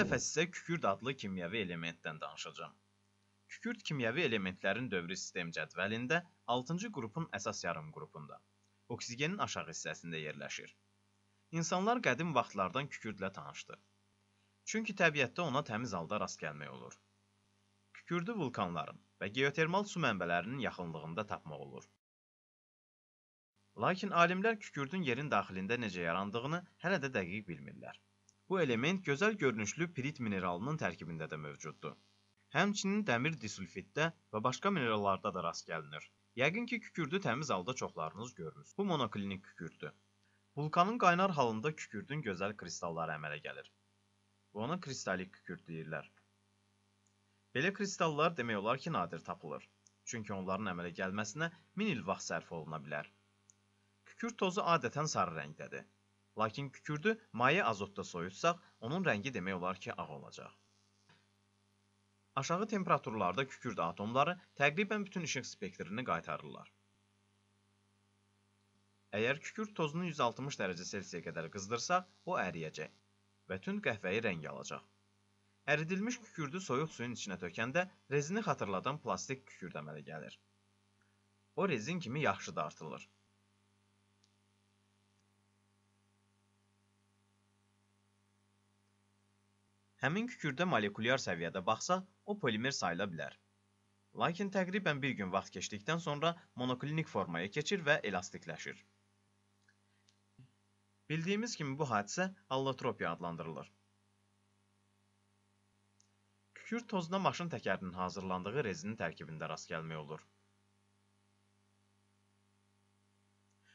dəfə sizə kükürd adlı kimyəvi elementdən danışacağam. Kükürd kimyəvi elementlərin dövrü sistem cədvəlində 6-cı qrupun əsas yarım qrupunda, oksigenin aşağı hissəsində yerləşir. İnsanlar qədim vaxtlardan kükürdlə tanışdı. Çünki təbiətdə ona təmiz halda rast gəlmək olur. Kükürdü vulkanların və geotermal su mənbələrinin yaxınlığında tapmaq olur. Lakin alimlər kükürdün yerin daxilində necə yarandığını hələ də dəqiq bilmirlər. Bu element gözəl görünüşlü pirit mineralının tərkibində də mövcuddur. Həmçinin dəmir disulfiddə və başqa minerallarda da rast gəlinir. Yəqin ki, kükürdü təmiz halda çoxlarınız görmüsünüz. Bu monoklinik kükürdür. Vulkanın qaynar halında kükürdün gözəl kristalları əmələ gəlir. Və ona kristalik kükürd deyirlər. Belə kristallar demək olar ki, nadir tapılır. Çünki onların əmələ gəlməsinə min il vaxt sərf oluna bilər. Kükürd tozu adətən sarı rəngdədir. Lakin kükürdü maye azotda soyutsaq, onun rəngi demək olar ki, ağ olacaq. Aşağı temperaturlarda kükürd atomları təqribən bütün işıq spektrini qaytarırlar. Əgər kükürd tozunu 160 dərəcə Selsiyə qədər qızdırsaq, o əriyəcək və tünd qəhvəyi rəng alacaq. Əridilmiş kükürdü soyuq suyun içinə tökəndə rezini xatırladan plastik kükürd əmələ gəlir. O rezin kimi yaxşı dartılır. Həmin kükürdə molekulyar səviyyədə baxsaq, o polimer sayıla bilər. Lakin təqribən bir gün vaxt keçdikdən sonra monoklinik formaya keçir və elastikləşir. Bildiyimiz kimi bu hadisə allotropiya adlandırılır. Kükürt tozuna maşın təkərinin hazırlandığı rezinin tərkibində rast gəlmək olur.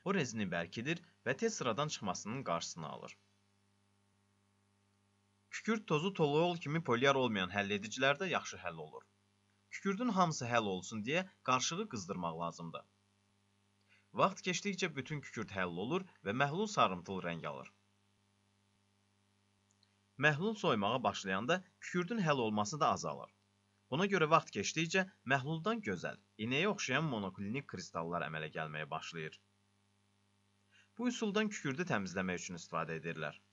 O rezini bərkidir və tez sıradan çıxmasının qarşısını alır. Kükürd tozu toluol kimi polyar olmayan həlledicilərdə yaxşı həll olur. Kükürdün hamısı həll olsun deyə qarışığı qızdırmaq lazımdır. Vaxt keçdikcə bütün kükürd həll olur və məhlul sarımtıl rəng alır. Məhlul soymağa başlayanda kükürdün həll olması da azalır. Buna görə vaxt keçdikcə məhluldan gözəl, inəyə oxşayan monoklinik kristallar əmələ gəlməyə başlayır. Bu üsuldan kükürdü təmizləmək üçün istifadə edirlər.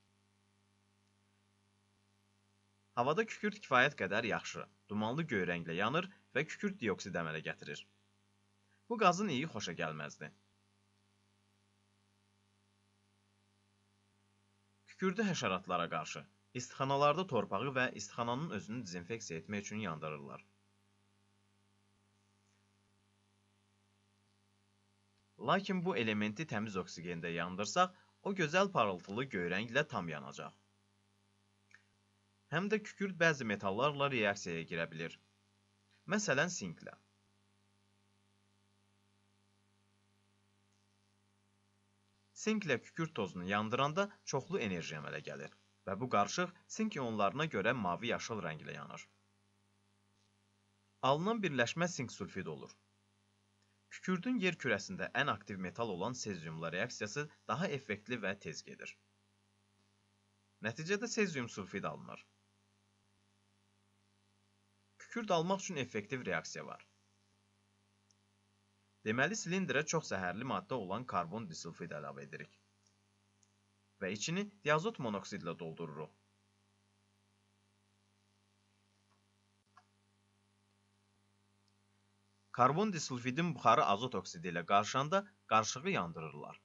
Havada kükürt kifayət qədər yaxşı, dumanlı göy rənglə yanır və kükürt dioksid əmələ gətirir. Bu qazın iyi xoşa gəlməzdi. Kükürdü həşəratlara qarşı, istixanalarda torpağı və istixananın özünü dezinfeksiya etmək üçün yandırırlar. Lakin bu elementi təmiz oksigende yandırsaq, o gözəl parıltılı göy rənglə tam yanacaq. Həm də kükürd bəzi metallarla reaksiyaya girə bilir. Məsələn, sinklə. Sinklə kükürd tozunu yandıranda çoxlu enerji əmələ gəlir və bu qarışıq sink ionlarına görə mavi-yaşıl rənglə yanır. Alınan birləşmə sink sulfid olur. Kükürdün yer kürəsində ən aktiv metal olan seziumla reaksiyası daha effektli və tez gedir. Nəticədə sezium sulfid alınır. Kükürt almaq üçün effektiv reaksiya var. Deməli, silindrə çox zəhərli maddə olan karbon disulfid əlavə edirik və içini diazot monoksidlə doldururuq. Karbon disulfidin buxarı azot oksidi ilə qarışanda qarışığı yandırırlar.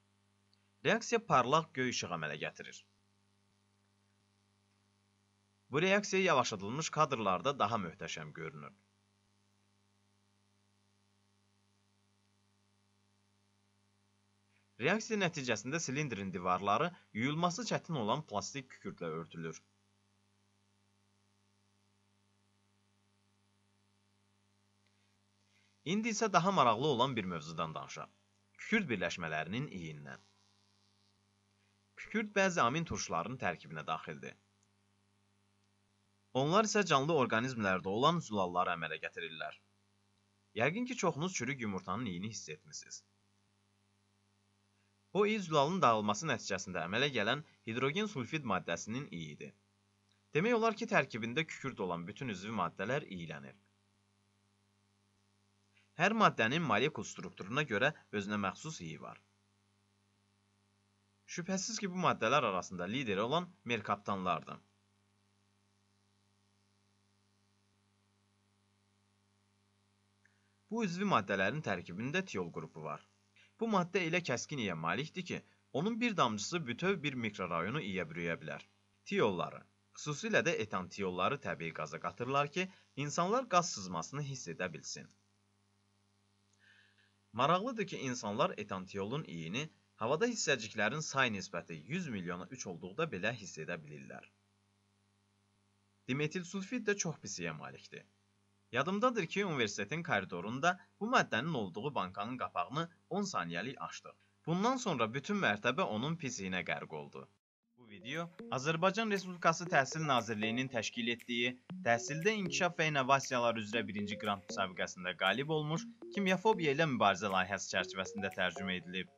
Reaksiya parlaq göy işıq əmələ gətirir. Bu reaksiya yavaşladılmış kadrlarda daha möhtəşəm görünür. Reaksiya nəticəsində silindrin divarları yuyulması çətin olan plastik kükürdlə örtülür. İndi isə daha maraqlı olan bir mövzudan danışaq. Kükürd birləşmələrinin iyindən. Kükürd bəzi amin turşularının tərkibinə daxildir. Onlar isə canlı orqanizmlərdə olan zülalları əmələ gətirirlər. Yəqin ki, çoxunuz çürük yumurtanın iyini hiss etmisiniz. O iyi zülalın dağılması nəticəsində əmələ gələn hidrogen sulfid maddəsinin iyidir. Demək olar ki, tərkibində kükürd olan bütün üzvü maddələr iyilənir. Hər maddənin molekul strukturuna görə özünə məxsus iyi var. Şübhəsiz ki, bu maddələr arasında lideri olan merkaptanlardır. Bu üzvi maddələrin tərkibində tiol qrupu var. Bu maddə elə kəskin iyə malikdir ki, onun bir damcısı bütöv bir mikrorayonu iyə bürüyə bilər. Tiolları, xüsusilə də etan tiolları təbii qaza qatırlar ki, insanlar qaz sızmasını hiss edə bilsin. Maraqlıdır ki, insanlar etantiolun iyini havada hissəciklərin say nisbəti 100 milyona 3 olduqda belə hiss edə bilirlər. Dimetil sulfid də çox pisiyə malikdir. Yadımdadır ki, universitetin koridorunda bu maddənin olduğu bankanın qapağını 10 saniyəlik açdıq. Bundan sonra bütün mərtəbə onun pisiyinə qərq oldu. Bu video Azərbaycan Respublikası Təhsil Nazirliyinin təşkil etdiyi Təhsildə İnkişaf və İnnovasiyalar üzrə 1-ci qrant müsabiqəsində qalib olmuş kimyafobiya ilə mübarizə layihəsi çərçivəsində tərcümə edilib.